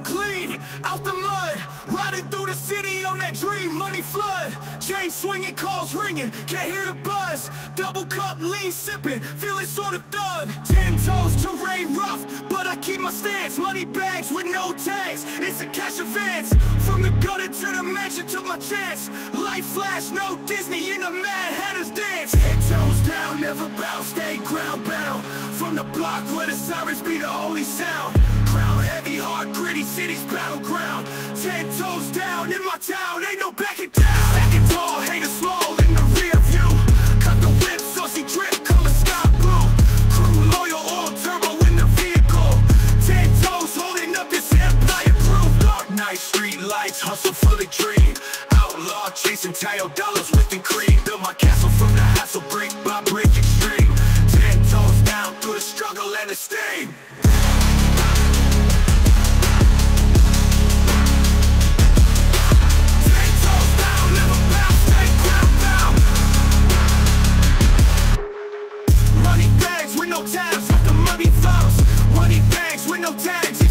clean, out the mud. Riding through the city on that dream, money flood. Chain swinging, calls ringing, can't hear the buzz. Double cup, lean sipping, feeling sort of thug Ten toes, terrain rough, but I keep my stance. Money bags with no tags, it's a cash advance. From the gutter to the mansion, took my chance. Light flash, no Disney in the Mad Hatter's dance. Ten toes down, never bow, stay ground bound. From the block where the sirens be the only sound. Crown heavy, hard, city's battleground. Ten toes down in my town, ain't no backing down. Stacking tall, hanging small in the rear view. Cut the whip, saucy drip, color sky blue. Crew loyal, all turbo in the vehicle. Ten toes holding up this empire proof. Dark night, street lights, hustle for the dream. Outlaw, chasing tail dollars with the cream. Build my castle from the hassle, brick by brick, extreme. Ten toes down through the struggle and the stain. no time